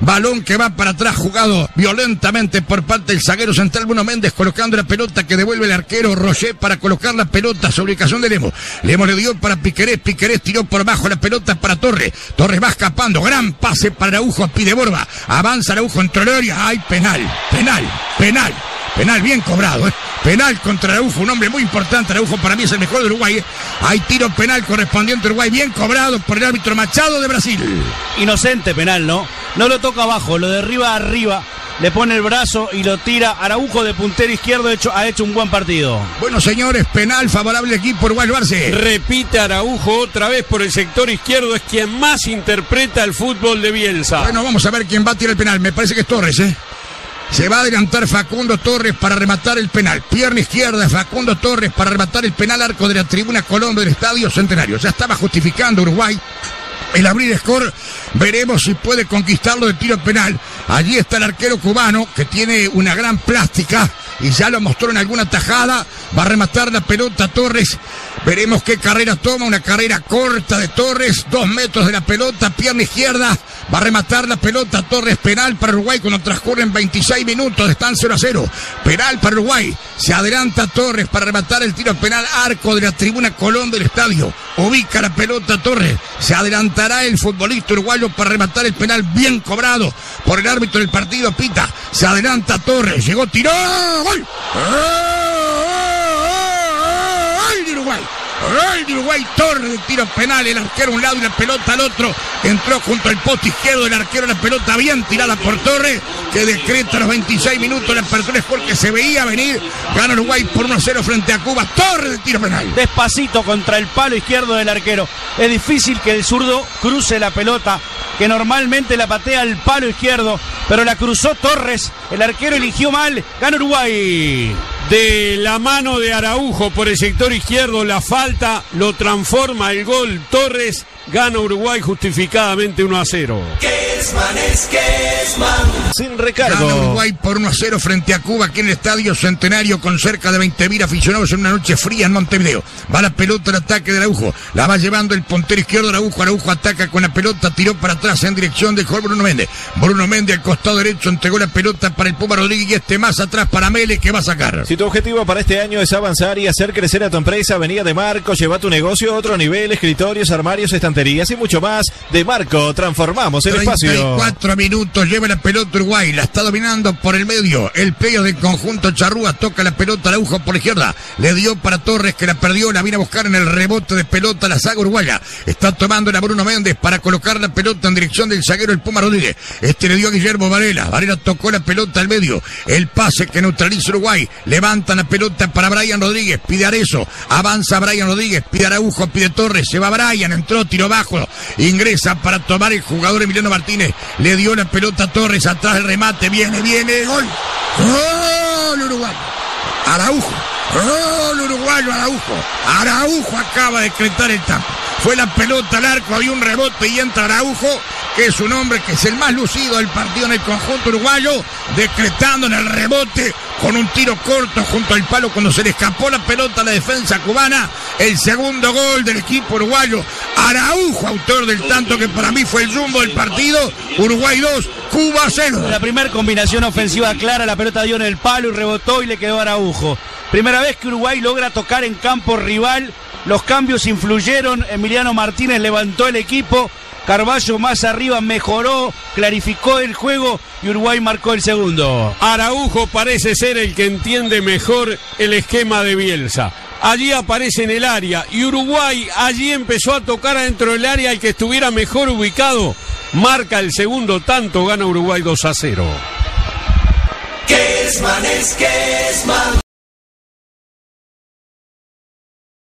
Balón que va para atrás, jugado violentamente por parte del zaguero central Bruno Méndez, colocando la pelota que devuelve el arquero Roger para colocar la pelota sobre ubicación de Lemos. Lemos le dio para Piquerés, Piquerés tiró por abajo la pelota para Torres. Torres va escapando, gran pase para Araujo a Pideborba. Avanza Araujo en Troloria. ¡Ay, penal! Penal, penal. Penal bien cobrado, ¿eh? Penal contra Araujo, un hombre muy importante. Araujo para mí es el mejor de Uruguay. ¿eh? Hay tiro penal correspondiente a Uruguay, bien cobrado por el árbitro Machado de Brasil. Inocente penal, ¿no? No lo toca abajo, lo derriba arriba. Le pone el brazo y lo tira. Araujo de puntero izquierdo hecho, ha hecho un buen partido. Bueno, señores, penal favorable al equipo Uruguay Barce. Repite Araujo otra vez por el sector izquierdo. Es quien más interpreta el fútbol de Bielsa. Bueno, vamos a ver quién va a tirar el penal. Me parece que es Torres, ¿eh? Se va a adelantar Facundo Torres para rematar el penal. Pierna izquierda, Facundo Torres para rematar el penal arco de la tribuna Colombia del Estadio Centenario. Ya estaba justificando Uruguay el abrir score. Veremos si puede conquistarlo de tiro penal. Allí está el arquero cubano que tiene una gran plástica y ya lo mostró en alguna tajada. Va a rematar la pelota Torres. Veremos qué carrera toma. Una carrera corta de Torres. Dos metros de la pelota. Pierna izquierda. Va a rematar la pelota Torres. Penal para Uruguay cuando transcurren 26 minutos. Están 0 a 0. Penal para Uruguay. Se adelanta Torres para rematar el tiro penal. Arco de la tribuna Colón del estadio. Ubica la pelota Torres. Se adelantará el futbolista uruguayo para rematar el penal bien cobrado por el árbitro del partido. Pita. Se adelanta Torres. Llegó, tiró. ¡Gol! ¡Gol de Uruguay! Uruguay, Torres de tiro penal, el arquero a un lado y la pelota al otro. Entró junto al poste izquierdo del arquero, la pelota bien tirada por Torres, que decreta los 26 minutos la apertura porque se veía venir. Gana Uruguay por 1-0 frente a Cuba. Torres de tiro penal. Despacito contra el palo izquierdo del arquero. Es difícil que el zurdo cruce la pelota, que normalmente la patea al palo izquierdo, pero la cruzó Torres. El arquero eligió mal. Gana Uruguay. De la mano de Araujo por el sector izquierdo, la falta lo transforma el gol. Torres gana Uruguay justificadamente 1 a 0. Sin Gana recargo. Uruguay por 1 a 0 frente a Cuba aquí en el Estadio Centenario con cerca de 20.000 aficionados en una noche fría en Montevideo. Va la pelota al ataque de Araujo. La va llevando el puntero izquierdo Araujo. Araujo ataca con la pelota, tiró para atrás en dirección del jugador Bruno Méndez. Bruno Méndez al costado derecho entregó la pelota para el Puma Rodríguez y este más atrás para Mele que va a sacar. Si tu objetivo para este año es avanzar y hacer crecer a tu empresa, venía de Marco, lleva tu negocio a otro nivel, escritorios, armarios, estanterías y mucho más. De Marco, transformamos el espacio. 34 minutos, lleva la pelota Uruguay, la está dominando por el medio. El pello del conjunto Charrúa toca la pelota Araujo por la izquierda. Le dio para Torres que la perdió, la vino a buscar en el rebote de pelota la saga uruguaya. Está tomando la Bruno Méndez para colocar la pelota en dirección del zaguero el Puma Rodríguez. Este le dio a Guillermo Varela. Varela tocó la pelota al medio. El pase que neutraliza Uruguay. Levanta la pelota para Brian Rodríguez. Pide Arezo. Avanza Brian Rodríguez. Pide Araujo. Pide Torres. Se va Brian. Entró, tiro bajo. Ingresa para tomar el jugador Emiliano Martínez. Le dio la pelota a Torres. Atrás el remate. Viene, viene. Gol. Gol. Araujo. Gol uruguayo Araujo. Araujo acaba de decretar el tanto. Fue la pelota al arco, había un rebote y entra Araujo, que es un hombre que es el más lucido del partido en el conjunto uruguayo, decretando en el rebote con un tiro corto junto al palo cuando se le escapó la pelota a la defensa cubana. El segundo gol del equipo uruguayo. Araujo, autor del tanto que para mí fue el rumbo del partido. Uruguay 2, Cuba 0. La primera combinación ofensiva clara, la pelota dio en el palo y rebotó y le quedó a Araujo. Primera vez que Uruguay logra tocar en campo rival. Los cambios influyeron. Emiliano Martínez levantó el equipo. Carballo más arriba mejoró, clarificó el juego y Uruguay marcó el segundo. Araujo parece ser el que entiende mejor el esquema de Bielsa. Allí aparece en el área y Uruguay allí empezó a tocar adentro del área el que estuviera mejor ubicado. Marca el segundo tanto, gana Uruguay 2 a 0.